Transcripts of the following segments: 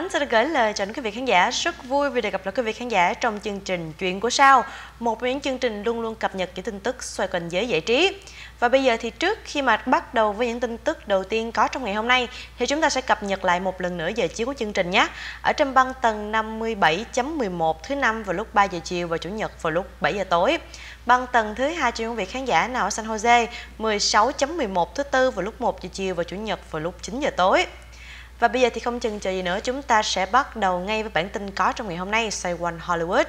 Ngọc Ánh được gửi lời chào đến quý vị khán giả. Rất vui vì được gặp lại quý vị khán giả trong chương trình Chuyện của Sao, một trong những chương trình luôn luôn cập nhật những tin tức xoay quanh giới giải trí. Và bây giờ thì trước khi mà bắt đầu với những tin tức đầu tiên có trong ngày hôm nay thì chúng ta sẽ cập nhật lại một lần nữa giờ chiếu của chương trình nhé. Ở trên băng tầng 57.11 thứ năm vào lúc 3 giờ chiều và chủ nhật vào lúc 7 giờ tối. Băng tầng thứ hai cho quý vị khán giả nào ở San Jose 16.11 thứ tư vào lúc 1 giờ chiều và chủ nhật vào lúc 9 giờ tối. Và bây giờ thì không chần chờ gì nữa, chúng ta sẽ bắt đầu ngay với bản tin có trong ngày hôm nay xoay quanh Hollywood.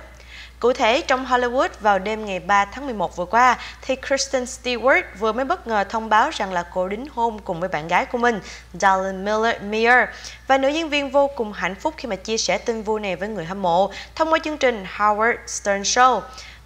Cụ thể, trong Hollywood vào đêm ngày 3 tháng 11 vừa qua, thì Kristen Stewart vừa mới bất ngờ thông báo rằng là cô đính hôn cùng với bạn gái của mình, Darlene Miller Meyer. Và nữ diễn viên vô cùng hạnh phúc khi mà chia sẻ tin vui này với người hâm mộ thông qua chương trình Howard Stern Show.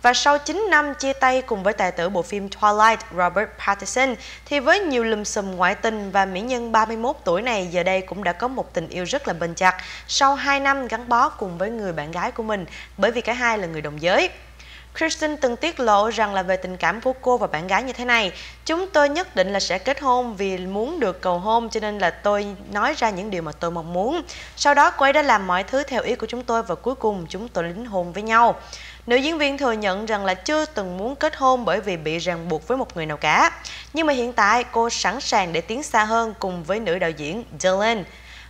Và sau 9 năm chia tay cùng với tài tử bộ phim Twilight, Robert Pattinson, thì với nhiều lùm xùm ngoại tình và mỹ nhân 31 tuổi này, giờ đây cũng đã có một tình yêu rất là bền chặt sau 2 năm gắn bó cùng với người bạn gái của mình, bởi vì cả hai là người đồng giới. Kristen từng tiết lộ rằng là về tình cảm của cô và bạn gái như thế này, Chúng tôi nhất định là sẽ kết hôn vì muốn được cầu hôn, cho nên là tôi nói ra những điều mà tôi mong muốn Sau đó cô ấy đã làm mọi thứ theo ý của chúng tôi và cuối cùng chúng tôi lính hôn với nhau Nữ diễn viên thừa nhận rằng là chưa từng muốn kết hôn bởi vì bị ràng buộc với một người nào cả. Nhưng mà hiện tại, cô sẵn sàng để tiến xa hơn cùng với nữ đạo diễn Dylan.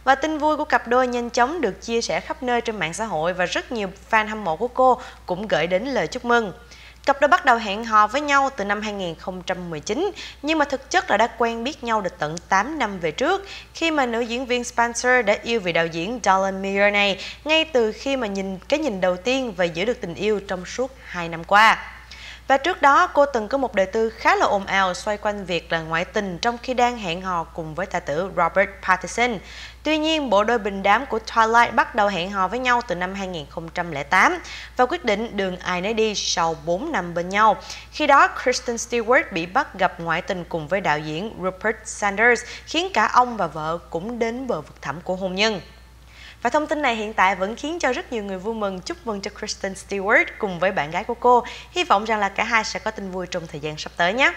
Và tin vui của cặp đôi nhanh chóng được chia sẻ khắp nơi trên mạng xã hội và rất nhiều fan hâm mộ của cô cũng gửi đến lời chúc mừng. Cặp đôi bắt đầu hẹn hò với nhau từ năm 2019, nhưng mà thực chất là đã quen biết nhau được tận 8 năm về trước, khi mà nữ diễn viên Spencer đã yêu vị đạo diễn Dolan Meyer này ngay từ khi mà nhìn cái nhìn đầu tiên và giữ được tình yêu trong suốt 2 năm qua. Và trước đó, cô từng có một đời tư khá là ồn ào xoay quanh việc là ngoại tình trong khi đang hẹn hò cùng với tài tử Robert Pattinson. Tuy nhiên, bộ đôi bình đám của Twilight bắt đầu hẹn hò với nhau từ năm 2008 và quyết định đường ai nấy đi sau 4 năm bên nhau. Khi đó, Kristen Stewart bị bắt gặp ngoại tình cùng với đạo diễn Rupert Sanders, khiến cả ông và vợ cũng đến bờ vực thẳm của hôn nhân. Và thông tin này hiện tại vẫn khiến cho rất nhiều người vui mừng chúc mừng cho Kristen Stewart cùng với bạn gái của cô. Hy vọng rằng là cả hai sẽ có tin vui trong thời gian sắp tới nhé.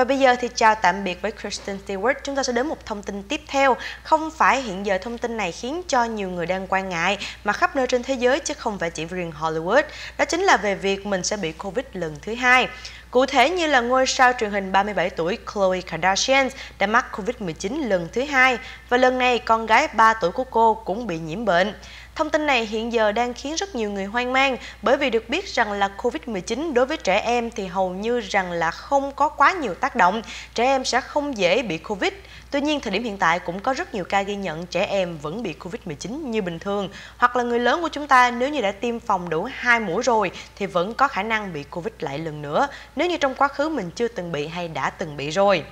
Và bây giờ thì chào tạm biệt với Kristen Stewart. Chúng ta sẽ đến một thông tin tiếp theo. Không phải hiện giờ thông tin này khiến cho nhiều người đang quan ngại, mà khắp nơi trên thế giới chứ không phải chỉ riêng Hollywood. Đó chính là về việc mình sẽ bị Covid lần thứ hai. Cụ thể như là ngôi sao truyền hình 37 tuổi Khloe Kardashian đã mắc Covid-19 lần thứ hai và lần này con gái 3 tuổi của cô cũng bị nhiễm bệnh. Thông tin này hiện giờ đang khiến rất nhiều người hoang mang bởi vì được biết rằng là Covid-19 đối với trẻ em thì hầu như rằng là không có quá nhiều tác động, trẻ em sẽ không dễ bị Covid. Tuy nhiên, thời điểm hiện tại cũng có rất nhiều ca ghi nhận trẻ em vẫn bị Covid-19 như bình thường hoặc là người lớn của chúng ta nếu như đã tiêm phòng đủ hai mũi rồi thì vẫn có khả năng bị Covid lại lần nữa nếu như trong quá khứ mình chưa từng bị hay đã từng bị rồi.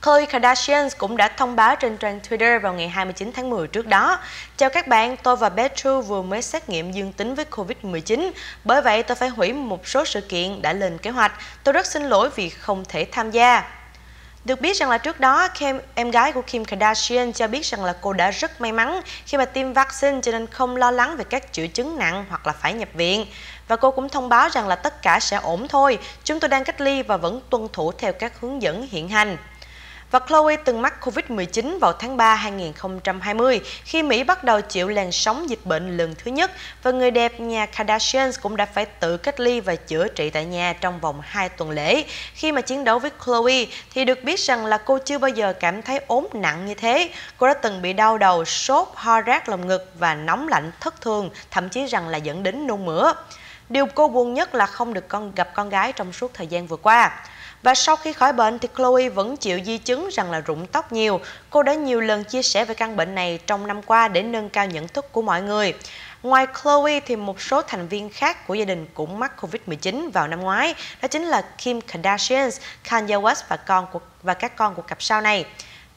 Khloe Kardashian cũng đã thông báo trên trang Twitter vào ngày 29 tháng 10 trước đó. Chào các bạn, tôi và Petru vừa mới xét nghiệm dương tính với Covid-19. Bởi vậy tôi phải hủy một số sự kiện đã lên kế hoạch. Tôi rất xin lỗi vì không thể tham gia. Được biết rằng là trước đó, Kim, em gái của Kim Kardashian cho biết rằng là cô đã rất may mắn khi mà tiêm vaccine cho nên không lo lắng về các triệu chứng nặng hoặc là phải nhập viện. Và cô cũng thông báo rằng là tất cả sẽ ổn thôi, chúng tôi đang cách ly và vẫn tuân thủ theo các hướng dẫn hiện hành. Và Chloe từng mắc Covid-19 vào tháng 3 2020 khi Mỹ bắt đầu chịu làn sóng dịch bệnh lần thứ nhất và người đẹp nhà Kardashian cũng đã phải tự cách ly và chữa trị tại nhà trong vòng 2 tuần lễ. Khi mà chiến đấu với Chloe thì được biết rằng là cô chưa bao giờ cảm thấy ốm nặng như thế. Cô đã từng bị đau đầu, sốt, ho rát lồng ngực và nóng lạnh thất thường, thậm chí rằng là dẫn đến nôn mửa. Điều cô buồn nhất là không được con gặp con gái trong suốt thời gian vừa qua. Và sau khi khỏi bệnh thì Chloe vẫn chịu di chứng rằng là rụng tóc nhiều. Cô đã nhiều lần chia sẻ về căn bệnh này trong năm qua để nâng cao nhận thức của mọi người. Ngoài Chloe thì một số thành viên khác của gia đình cũng mắc Covid-19 vào năm ngoái, đó chính là Kim Kardashian, Kanye West và con của, và các con của cặp sao này.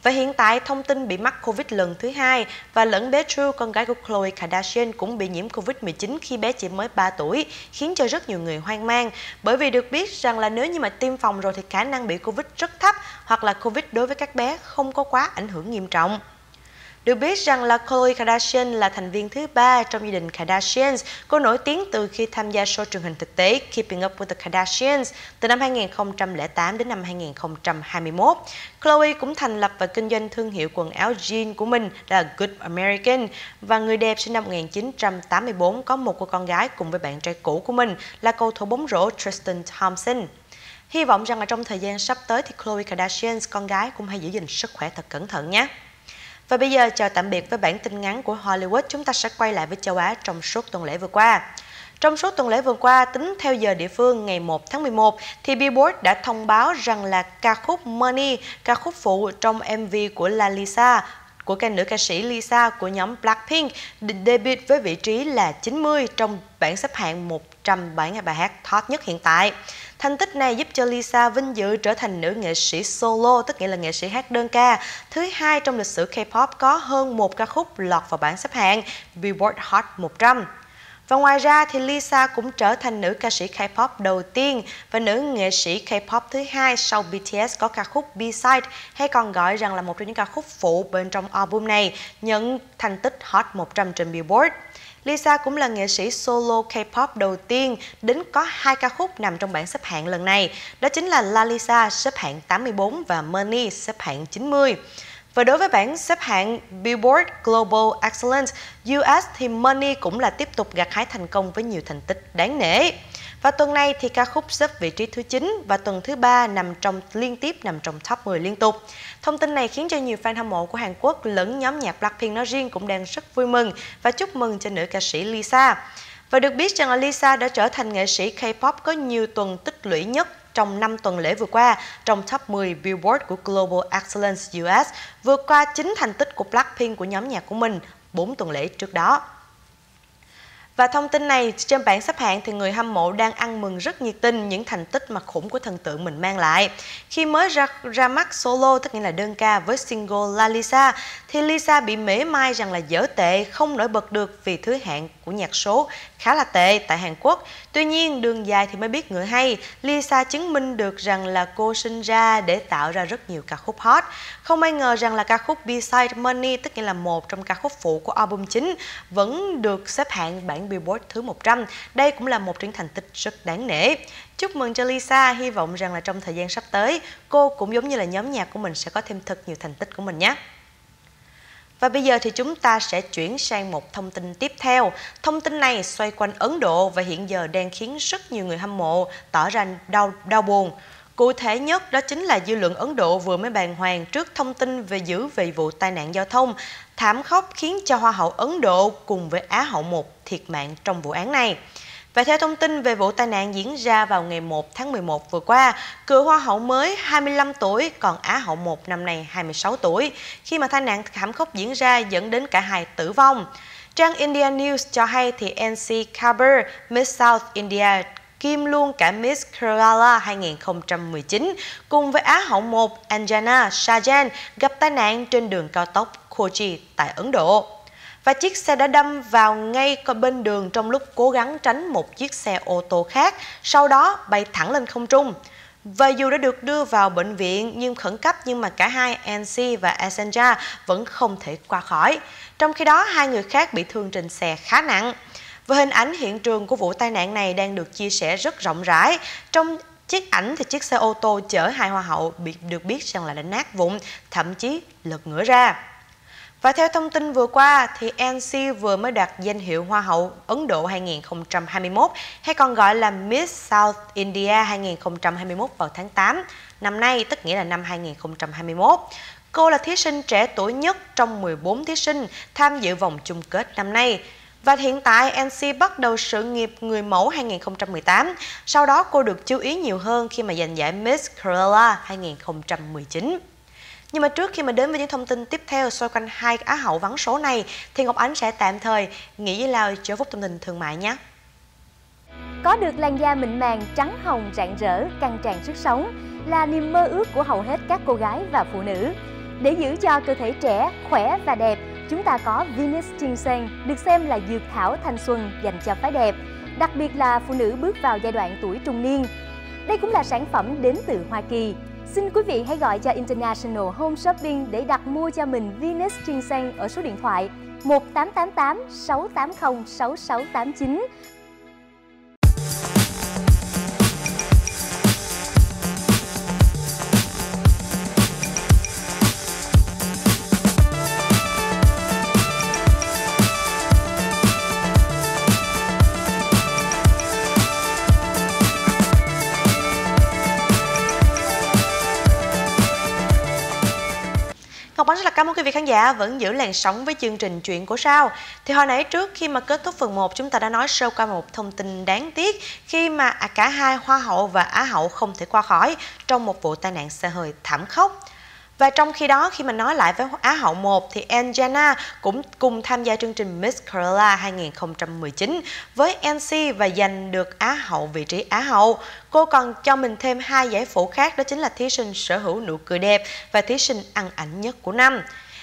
Và hiện tại thông tin bị mắc Covid lần thứ hai và lẫn bé True, con gái của Khloe Kardashian cũng bị nhiễm Covid-19 khi bé chỉ mới 3 tuổi, khiến cho rất nhiều người hoang mang. Bởi vì được biết rằng là nếu như mà tiêm phòng rồi thì khả năng bị Covid rất thấp hoặc là Covid đối với các bé không có quá ảnh hưởng nghiêm trọng. Được biết rằng là Khloe Kardashian là thành viên thứ ba trong gia đình Kardashians. Cô nổi tiếng từ khi tham gia show truyền hình thực tế Keeping Up with the Kardashians từ năm 2008 đến năm 2021. Khloe cũng thành lập và kinh doanh thương hiệu quần áo jean của mình là Good American và người đẹp sinh năm 1984 có một cô con gái cùng với bạn trai cũ của mình là cầu thủ bóng rổ Tristan Thompson. Hy vọng rằng là trong thời gian sắp tới thì Khloe Kardashian, con gái cũng hãy giữ gìn sức khỏe thật cẩn thận nhé. Và bây giờ chào tạm biệt với bản tin ngắn của Hollywood, chúng ta sẽ quay lại với châu Á trong suốt tuần lễ vừa qua. Trong suốt tuần lễ vừa qua, tính theo giờ địa phương ngày 1 tháng 11, thì Billboard đã thông báo rằng là ca khúc Money, ca khúc phụ trong MV của La Lisa, của ca nữ ca sĩ Lisa của nhóm Blackpink debut với vị trí là 90 trong bảng xếp hạng 170 bài hát hot nhất hiện tại. Thành tích này giúp cho Lisa vinh dự trở thành nữ nghệ sĩ solo, tức nghĩa là nghệ sĩ hát đơn ca, thứ hai trong lịch sử K-pop có hơn một ca khúc lọt vào bảng xếp hạng Billboard Hot 100. Và ngoài ra thì Lisa cũng trở thành nữ ca sĩ K-pop đầu tiên và nữ nghệ sĩ K-pop thứ hai sau BTS có ca khúc B-side hay còn gọi rằng là một trong những ca khúc phụ bên trong album này nhận thành tích Hot 100 trên Billboard. Lisa cũng là nghệ sĩ solo K-pop đầu tiên đến có hai ca khúc nằm trong bảng xếp hạng lần này. Đó chính là La Lisa xếp hạng 84 và Money xếp hạng 90. Và đối với bảng xếp hạng Billboard Global Excellence US thì Money cũng là tiếp tục gặt hái thành công với nhiều thành tích đáng nể. Và tuần này thì ca khúc xếp vị trí thứ 9 và tuần thứ ba nằm trong, liên tiếp nằm trong top 10 liên tục. Thông tin này khiến cho nhiều fan hâm mộ của Hàn Quốc lẫn nhóm nhạc Blackpink nói riêng cũng đang rất vui mừng và chúc mừng cho nữ ca sĩ Lisa. Và được biết rằng là Lisa đã trở thành nghệ sĩ K-pop có nhiều tuần tích lũy nhất trong 5 tuần lễ vừa qua trong top 10 Billboard của Global Excellence US, vượt qua chính thành tích của Blackpink của nhóm nhạc của mình 4 tuần lễ trước đó. Và thông tin này trên bảng xếp hạng thì người hâm mộ đang ăn mừng rất nhiệt tình những thành tích mà khủng của thần tượng mình mang lại. Khi mới ra, ra mắt solo, tức nghĩa là đơn ca với single La Lisa, thì Lisa bị mễ mai rằng là dở tệ, không nổi bật được vì thứ hạng của nhạc số khá là tệ tại Hàn Quốc. Tuy nhiên, đường dài thì mới biết ngựa hay. Lisa chứng minh được rằng là cô sinh ra để tạo ra rất nhiều ca khúc hot. Không ai ngờ rằng là ca khúc beside Money, tức nghĩa là một trong ca khúc phụ của album chính, vẫn được xếp hạng bảng Billboard thứ 100. Đây cũng là một những thành tích rất đáng nể. Chúc mừng cho Lisa, hy vọng rằng là trong thời gian sắp tới, cô cũng giống như là nhóm nhạc của mình sẽ có thêm thật nhiều thành tích của mình nhé. Và bây giờ thì chúng ta sẽ chuyển sang một thông tin tiếp theo. Thông tin này xoay quanh Ấn Độ và hiện giờ đang khiến rất nhiều người hâm mộ tỏ ra đau, đau buồn. Cụ thể nhất đó chính là dư luận Ấn Độ vừa mới bàn hoàng trước thông tin về giữ về vụ tai nạn giao thông thảm khốc khiến cho Hoa hậu Ấn Độ cùng với Á hậu một thiệt mạng trong vụ án này. Và theo thông tin về vụ tai nạn diễn ra vào ngày 1 tháng 11 vừa qua, cựu Hoa hậu mới 25 tuổi, còn Á hậu 1 năm nay 26 tuổi, khi mà tai nạn thảm khốc diễn ra dẫn đến cả hai tử vong. Trang India News cho hay thì NC Kaber, Miss South India kim luôn cả Miss Kerala 2019 cùng với Á hậu 1 Anjana Sajan gặp tai nạn trên đường cao tốc Kochi tại Ấn Độ và chiếc xe đã đâm vào ngay bên đường trong lúc cố gắng tránh một chiếc xe ô tô khác, sau đó bay thẳng lên không trung. Và dù đã được đưa vào bệnh viện nhưng khẩn cấp nhưng mà cả hai NC và Asanja vẫn không thể qua khỏi. Trong khi đó, hai người khác bị thương trên xe khá nặng. Và hình ảnh hiện trường của vụ tai nạn này đang được chia sẻ rất rộng rãi. Trong chiếc ảnh thì chiếc xe ô tô chở hai hoa hậu bị được biết rằng là đã nát vụn, thậm chí lật ngửa ra. Và theo thông tin vừa qua thì NC vừa mới đạt danh hiệu Hoa hậu Ấn Độ 2021 hay còn gọi là Miss South India 2021 vào tháng 8 năm nay, tức nghĩa là năm 2021. Cô là thí sinh trẻ tuổi nhất trong 14 thí sinh tham dự vòng chung kết năm nay. Và hiện tại NC bắt đầu sự nghiệp người mẫu 2018, sau đó cô được chú ý nhiều hơn khi mà giành giải Miss Kerala 2019. Nhưng mà trước khi mà đến với những thông tin tiếp theo xoay quanh hai Á hậu vắng số này thì Ngọc Ánh sẽ tạm thời nghỉ với lao cho phút thông tin thương mại nhé. Có được làn da mịn màng, trắng hồng, rạng rỡ, căng tràn sức sống là niềm mơ ước của hầu hết các cô gái và phụ nữ. Để giữ cho cơ thể trẻ, khỏe và đẹp, chúng ta có Venus Ginseng được xem là dược thảo thanh xuân dành cho phái đẹp, đặc biệt là phụ nữ bước vào giai đoạn tuổi trung niên. Đây cũng là sản phẩm đến từ Hoa Kỳ Xin quý vị hãy gọi cho International Home Shopping để đặt mua cho mình Venus ginseng ở số điện thoại 1888 680 6689 Ngọc rất là cảm ơn quý vị khán giả vẫn giữ làn sóng với chương trình Chuyện của sao. Thì hồi nãy trước khi mà kết thúc phần 1 chúng ta đã nói sơ qua một thông tin đáng tiếc khi mà cả hai Hoa hậu và Á hậu không thể qua khỏi trong một vụ tai nạn xe hơi thảm khốc. Và trong khi đó, khi mà nói lại với Á hậu 1 thì Anjana cũng cùng tham gia chương trình Miss Kerala 2019 với NC và giành được Á hậu vị trí Á hậu. Cô còn cho mình thêm hai giải phụ khác, đó chính là thí sinh sở hữu nụ cười đẹp và thí sinh ăn ảnh nhất của năm.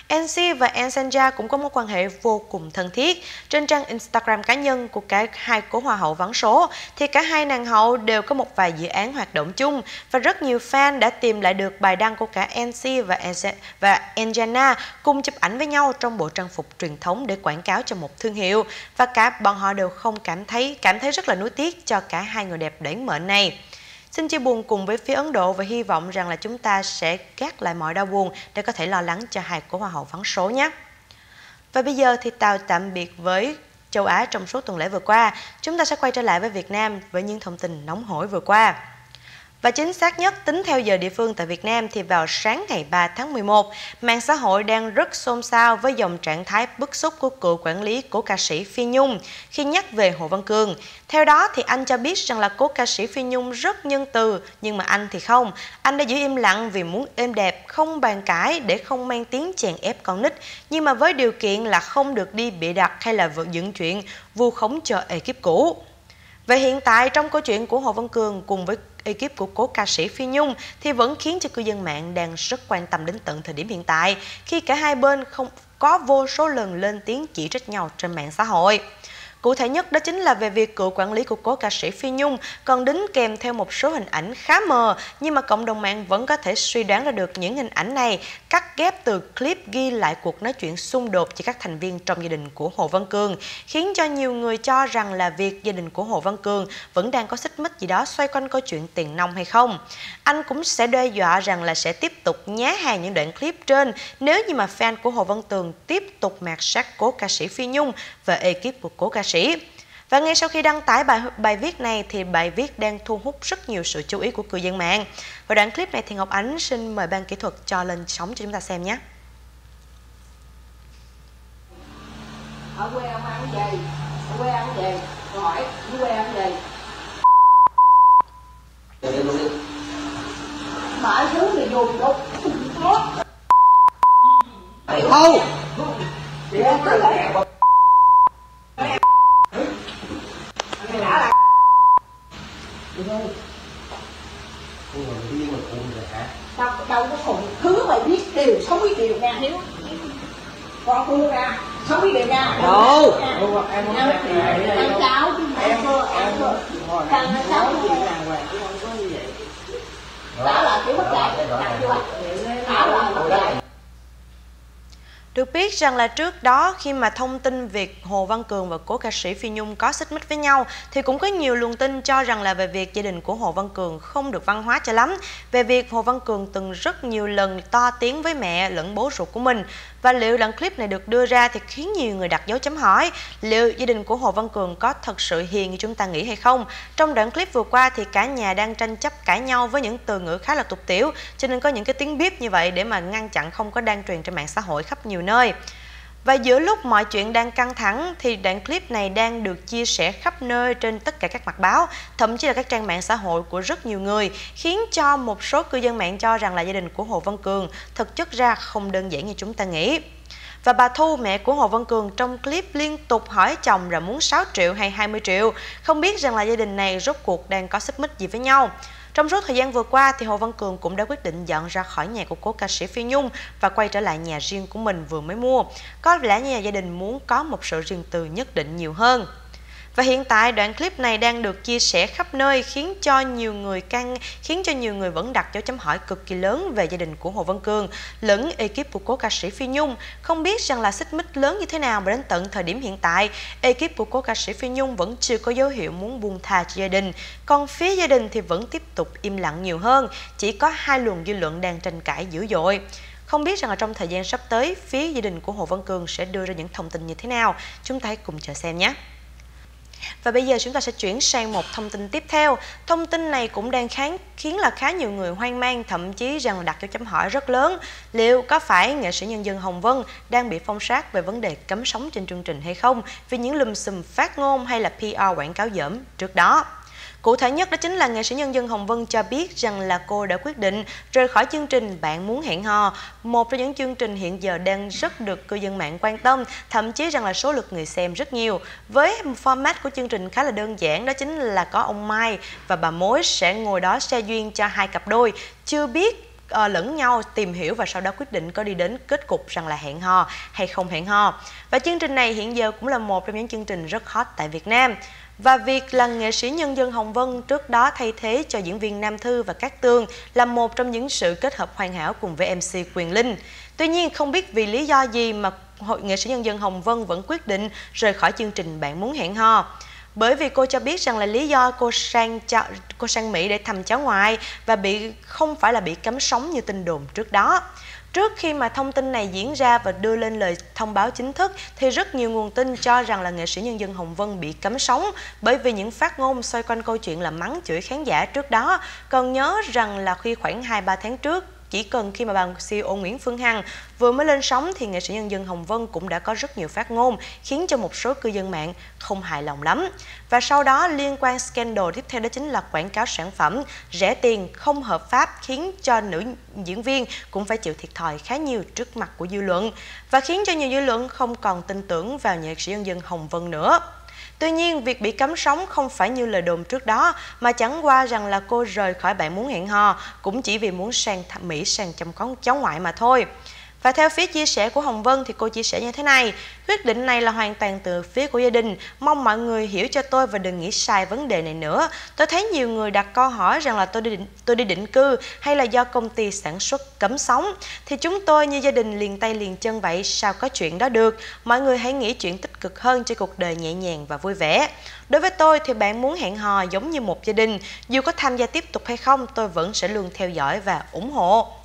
NC và Ensanja cũng có mối quan hệ vô cùng thân thiết. Trên trang Instagram cá nhân của cả hai cố hoa hậu vắng số, thì cả hai nàng hậu đều có một vài dự án hoạt động chung và rất nhiều fan đã tìm lại được bài đăng của cả NC và và Anjana cùng chụp ảnh với nhau trong bộ trang phục truyền thống để quảng cáo cho một thương hiệu và cả bọn họ đều không cảm thấy cảm thấy rất là nuối tiếc cho cả hai người đẹp đẩy mệnh này. Xin chia buồn cùng với phía Ấn Độ và hy vọng rằng là chúng ta sẽ gác lại mọi đau buồn để có thể lo lắng cho hai cố hoa hậu vắng số nhé. Và bây giờ thì tàu tạm biệt với châu Á trong suốt tuần lễ vừa qua. Chúng ta sẽ quay trở lại với Việt Nam với những thông tin nóng hổi vừa qua. Và chính xác nhất tính theo giờ địa phương tại Việt Nam thì vào sáng ngày 3 tháng 11, mạng xã hội đang rất xôn xao với dòng trạng thái bức xúc của cựu quản lý của ca sĩ Phi Nhung khi nhắc về Hồ Văn Cường. Theo đó thì anh cho biết rằng là cố ca sĩ Phi Nhung rất nhân từ, nhưng mà anh thì không. Anh đã giữ im lặng vì muốn êm đẹp, không bàn cãi để không mang tiếng chèn ép con nít, nhưng mà với điều kiện là không được đi bịa đặt hay là dựng chuyện vu khống cho ekip cũ. Về hiện tại trong câu chuyện của Hồ Văn Cường cùng với ekip của cố ca sĩ Phi Nhung thì vẫn khiến cho cư dân mạng đang rất quan tâm đến tận thời điểm hiện tại, khi cả hai bên không có vô số lần lên tiếng chỉ trích nhau trên mạng xã hội. Cụ thể nhất đó chính là về việc cựu quản lý của cố ca sĩ Phi Nhung còn đính kèm theo một số hình ảnh khá mờ, nhưng mà cộng đồng mạng vẫn có thể suy đoán ra được những hình ảnh này cắt ghép từ clip ghi lại cuộc nói chuyện xung đột giữa các thành viên trong gia đình của Hồ Văn Cường, khiến cho nhiều người cho rằng là việc gia đình của Hồ Văn Cường vẫn đang có xích mích gì đó xoay quanh câu chuyện tiền nông hay không. Anh cũng sẽ đe dọa rằng là sẽ tiếp tục nhá hàng những đoạn clip trên nếu như mà fan của Hồ Văn Tường tiếp tục mạt sát cố ca sĩ Phi Nhung và ekip của cố ca sĩ. Và ngay sau khi đăng tải bài bài viết này thì bài viết đang thu hút rất nhiều sự chú ý của cư dân mạng. Và đoạn clip này thì Ngọc Ánh xin mời ban kỹ thuật cho lên sóng cho chúng ta xem nhé. Ở quê ông ăn gì? Ở quê ăn gì? Tôi hỏi, ở quê ăn gì? Mở xuống thì dùng đục Không! Thì em cứ lại đâu đâu có khùng thứ mày biết điều sáu mươi điều nha hiếu con tôi ra sáu mươi điều nha đâu em em cháu em cô em cô thằng cháu đó là kiểu bất đại đó là được biết rằng là trước đó, khi mà thông tin việc Hồ Văn Cường và cố ca sĩ Phi Nhung có xích mích với nhau, thì cũng có nhiều luồng tin cho rằng là về việc gia đình của Hồ Văn Cường không được văn hóa cho lắm. Về việc Hồ Văn Cường từng rất nhiều lần to tiếng với mẹ lẫn bố ruột của mình và liệu đoạn clip này được đưa ra thì khiến nhiều người đặt dấu chấm hỏi, liệu gia đình của Hồ Văn Cường có thật sự hiền như chúng ta nghĩ hay không. Trong đoạn clip vừa qua thì cả nhà đang tranh chấp cãi nhau với những từ ngữ khá là tục tiểu, cho nên có những cái tiếng bíp như vậy để mà ngăn chặn không có đang truyền trên mạng xã hội khắp nhiều nơi. Và giữa lúc mọi chuyện đang căng thẳng thì đoạn clip này đang được chia sẻ khắp nơi trên tất cả các mặt báo, thậm chí là các trang mạng xã hội của rất nhiều người, khiến cho một số cư dân mạng cho rằng là gia đình của Hồ Văn Cường thực chất ra không đơn giản như chúng ta nghĩ. Và bà Thu, mẹ của Hồ Văn Cường trong clip liên tục hỏi chồng là muốn 6 triệu hay 20 triệu, không biết rằng là gia đình này rốt cuộc đang có xích mích gì với nhau. Trong suốt thời gian vừa qua thì Hồ Văn Cường cũng đã quyết định dọn ra khỏi nhà của cố ca sĩ Phi Nhung và quay trở lại nhà riêng của mình vừa mới mua. Có lẽ nhà gia đình muốn có một sự riêng tư nhất định nhiều hơn. Và hiện tại đoạn clip này đang được chia sẻ khắp nơi khiến cho nhiều người căng khiến cho nhiều người vẫn đặt dấu chấm hỏi cực kỳ lớn về gia đình của Hồ Văn Cường lẫn ekip của cố ca sĩ Phi Nhung. Không biết rằng là xích mích lớn như thế nào mà đến tận thời điểm hiện tại, ekip của cố ca sĩ Phi Nhung vẫn chưa có dấu hiệu muốn buông tha cho gia đình. Còn phía gia đình thì vẫn tiếp tục im lặng nhiều hơn, chỉ có hai luồng dư luận đang tranh cãi dữ dội. Không biết rằng là trong thời gian sắp tới, phía gia đình của Hồ Văn Cường sẽ đưa ra những thông tin như thế nào? Chúng ta hãy cùng chờ xem nhé! Và bây giờ chúng ta sẽ chuyển sang một thông tin tiếp theo. Thông tin này cũng đang kháng, khiến là khá nhiều người hoang mang, thậm chí rằng đặt cho chấm hỏi rất lớn. Liệu có phải nghệ sĩ nhân dân Hồng Vân đang bị phong sát về vấn đề cấm sóng trên chương trình hay không vì những lùm xùm phát ngôn hay là PR quảng cáo dởm trước đó? Cụ thể nhất đó chính là nghệ sĩ nhân dân Hồng Vân cho biết rằng là cô đã quyết định rời khỏi chương trình Bạn muốn hẹn hò, một trong những chương trình hiện giờ đang rất được cư dân mạng quan tâm, thậm chí rằng là số lượt người xem rất nhiều. Với format của chương trình khá là đơn giản đó chính là có ông Mai và bà Mối sẽ ngồi đó xe duyên cho hai cặp đôi chưa biết uh, lẫn nhau tìm hiểu và sau đó quyết định có đi đến kết cục rằng là hẹn hò hay không hẹn hò. Và chương trình này hiện giờ cũng là một trong những chương trình rất hot tại Việt Nam. Và việc là nghệ sĩ nhân dân Hồng Vân trước đó thay thế cho diễn viên Nam Thư và Cát Tương là một trong những sự kết hợp hoàn hảo cùng với MC Quyền Linh. Tuy nhiên không biết vì lý do gì mà Hội nghệ sĩ nhân dân Hồng Vân vẫn quyết định rời khỏi chương trình Bạn muốn hẹn hò bởi vì cô cho biết rằng là lý do cô sang cho, cô sang Mỹ để thăm cháu ngoại và bị không phải là bị cấm sóng như tin đồn trước đó. Trước khi mà thông tin này diễn ra và đưa lên lời thông báo chính thức, thì rất nhiều nguồn tin cho rằng là nghệ sĩ nhân dân Hồng Vân bị cấm sóng bởi vì những phát ngôn xoay quanh câu chuyện là mắng chửi khán giả trước đó. Còn nhớ rằng là khi khoảng 2-3 tháng trước chỉ cần khi mà bà CEO Nguyễn Phương Hằng vừa mới lên sóng thì nghệ sĩ nhân dân Hồng Vân cũng đã có rất nhiều phát ngôn, khiến cho một số cư dân mạng không hài lòng lắm. Và sau đó, liên quan scandal tiếp theo đó chính là quảng cáo sản phẩm rẻ tiền không hợp pháp khiến cho nữ diễn viên cũng phải chịu thiệt thòi khá nhiều trước mặt của dư luận và khiến cho nhiều dư luận không còn tin tưởng vào nghệ sĩ nhân dân Hồng Vân nữa. Tuy nhiên, việc bị cấm sóng không phải như lời đồn trước đó, mà chẳng qua rằng là cô rời khỏi bạn muốn hẹn hò, cũng chỉ vì muốn sang Mỹ sang chăm con cháu ngoại mà thôi. Và theo phía chia sẻ của Hồng Vân thì cô chia sẻ như thế này, quyết định này là hoàn toàn từ phía của gia đình, mong mọi người hiểu cho tôi và đừng nghĩ sai vấn đề này nữa. Tôi thấy nhiều người đặt câu hỏi rằng là tôi đi định, tôi đi định cư hay là do công ty sản xuất cấm sóng. Thì chúng tôi như gia đình liền tay liền chân vậy, sao có chuyện đó được. Mọi người hãy nghĩ chuyện tích cực hơn cho cuộc đời nhẹ nhàng và vui vẻ. Đối với tôi thì bạn muốn hẹn hò giống như một gia đình, dù có tham gia tiếp tục hay không tôi vẫn sẽ luôn theo dõi và ủng hộ.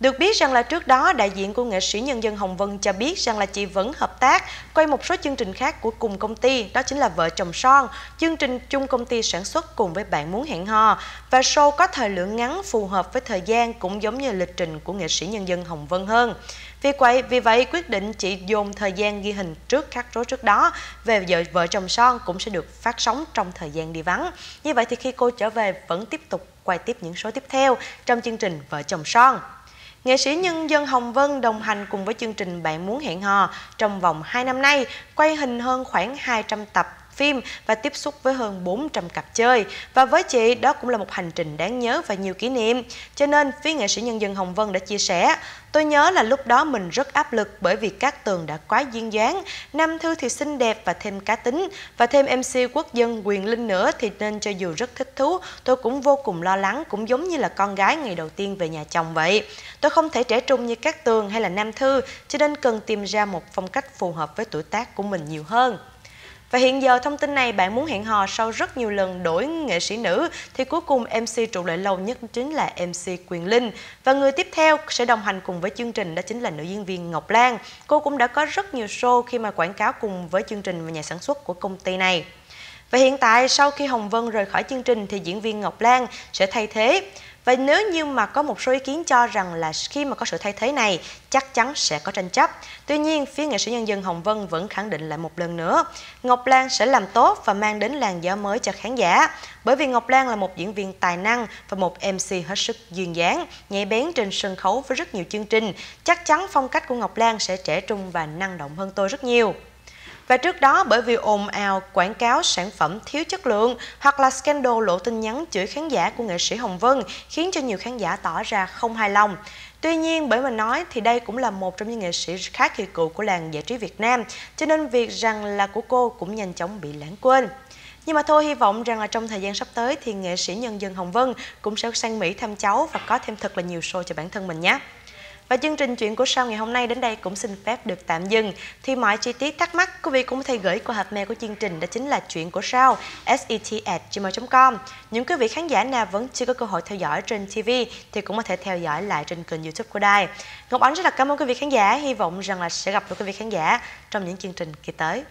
Được biết rằng là trước đó, đại diện của nghệ sĩ nhân dân Hồng Vân cho biết rằng là chị vẫn hợp tác quay một số chương trình khác của cùng công ty, đó chính là Vợ chồng son, chương trình chung công ty sản xuất cùng với bạn muốn hẹn hò. Và show có thời lượng ngắn phù hợp với thời gian cũng giống như lịch trình của nghệ sĩ nhân dân Hồng Vân hơn. Vì vậy, vì vậy quyết định chị dồn thời gian ghi hình trước khắc rối trước đó về vợ, vợ chồng son cũng sẽ được phát sóng trong thời gian đi vắng. Như vậy thì khi cô trở về vẫn tiếp tục quay tiếp những số tiếp theo trong chương trình Vợ chồng son. Nghệ sĩ nhân dân Hồng Vân đồng hành cùng với chương trình Bạn muốn hẹn hò trong vòng 2 năm nay, quay hình hơn khoảng 200 tập phim và tiếp xúc với hơn 400 cặp chơi. Và với chị, đó cũng là một hành trình đáng nhớ và nhiều kỷ niệm. Cho nên, phía nghệ sĩ nhân dân Hồng Vân đã chia sẻ, Tôi nhớ là lúc đó mình rất áp lực bởi vì các tường đã quá duyên dáng, Nam Thư thì xinh đẹp và thêm cá tính, và thêm MC quốc dân quyền linh nữa thì nên cho dù rất thích thú, tôi cũng vô cùng lo lắng, cũng giống như là con gái ngày đầu tiên về nhà chồng vậy. Tôi không thể trẻ trung như các tường hay là Nam Thư, cho nên cần tìm ra một phong cách phù hợp với tuổi tác của mình nhiều hơn. Và hiện giờ thông tin này bạn muốn hẹn hò sau rất nhiều lần đổi nghệ sĩ nữ, thì cuối cùng MC trụ lại lâu nhất chính là MC Quyền Linh. Và người tiếp theo sẽ đồng hành cùng với chương trình đó chính là nữ diễn viên Ngọc Lan. Cô cũng đã có rất nhiều show khi mà quảng cáo cùng với chương trình và nhà sản xuất của công ty này. Và hiện tại sau khi Hồng Vân rời khỏi chương trình thì diễn viên Ngọc Lan sẽ thay thế. Và nếu như mà có một số ý kiến cho rằng là khi mà có sự thay thế này chắc chắn sẽ có tranh chấp. Tuy nhiên, phía nghệ sĩ nhân dân Hồng Vân vẫn khẳng định lại một lần nữa, Ngọc Lan sẽ làm tốt và mang đến làn gió mới cho khán giả. Bởi vì Ngọc Lan là một diễn viên tài năng và một MC hết sức duyên dáng, nhạy bén trên sân khấu với rất nhiều chương trình. Chắc chắn phong cách của Ngọc Lan sẽ trẻ trung và năng động hơn tôi rất nhiều. Và trước đó bởi vì ồn ào quảng cáo sản phẩm thiếu chất lượng hoặc là scandal lộ tin nhắn chửi khán giả của nghệ sĩ Hồng Vân khiến cho nhiều khán giả tỏ ra không hài lòng. Tuy nhiên, bởi mà nói thì đây cũng là một trong những nghệ sĩ khá kỳ cựu của làng giải trí Việt Nam, cho nên việc rằng là của cô cũng nhanh chóng bị lãng quên. Nhưng mà thôi hy vọng rằng là trong thời gian sắp tới thì nghệ sĩ nhân dân Hồng Vân cũng sẽ sang Mỹ thăm cháu và có thêm thật là nhiều show cho bản thân mình nhé. Và chương trình chuyện của sao ngày hôm nay đến đây cũng xin phép được tạm dừng. Thì mọi chi tiết thắc mắc quý vị cũng có thể gửi qua hộp mail của chương trình đó chính là chuyện của sao set@gmail.com. Những quý vị khán giả nào vẫn chưa có cơ hội theo dõi trên TV thì cũng có thể theo dõi lại trên kênh YouTube của đài. Ngọc Ánh rất là cảm ơn quý vị khán giả, hy vọng rằng là sẽ gặp được quý vị khán giả trong những chương trình kỳ tới.